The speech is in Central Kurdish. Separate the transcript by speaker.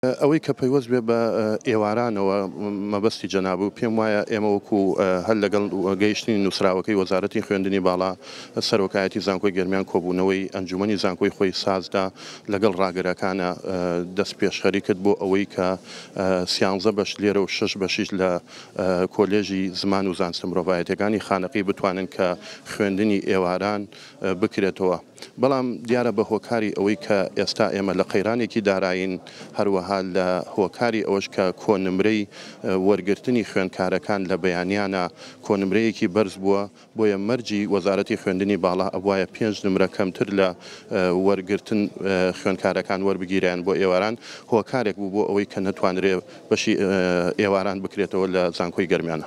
Speaker 1: ئەوەی کە پەیوەست بێت بە ئێوارانەوە مەبەستی جەنابو، پێم وایە ئێمە وەکو هەر لەگەڵ گەیشتنی نوسراوەکەی وەزارەتی خوێندنی باڵا سەرۆکایەتی زانکۆی گەرمیان کۆبونەوەی ئەنجومەنی زانکۆی خۆی سازدا لەگەڵ ڕاگرەکانا دەست پێشخەری کرد بۆ ئەوەی کە سیانزە بەش لێرە و شەش بەشیش لە کۆلێژی زمان و زانستە مرۆڤایەتیەکانی خانەقی بتوانن کە خوێندنی ئێواران بکرێتەوە. بەڵام دیارە بە هۆکاری ئەوەی کە ئێستا ئێمە لە قەیرانێکی دارایین، هەروەها لە هۆکاری ئەوەش کە کۆنمرەی وەرگرتنی خوێندکارەکان لە بەیانیانە کۆنمرەیەکی بەرز بووە، بۆیە مەرجی وەزارەتی خوێندنی باڵا ئەبوایە پێنج نمرە کەمتر لە وەرگرتن خوێندکارەکان وەربگیرایەن بۆ ئێواران، هۆکارێک بوو بۆ ئەوەی کە نەتوانرێ بەشی ئێواران بکرێتەوە لە زانکۆی گەرمیانە.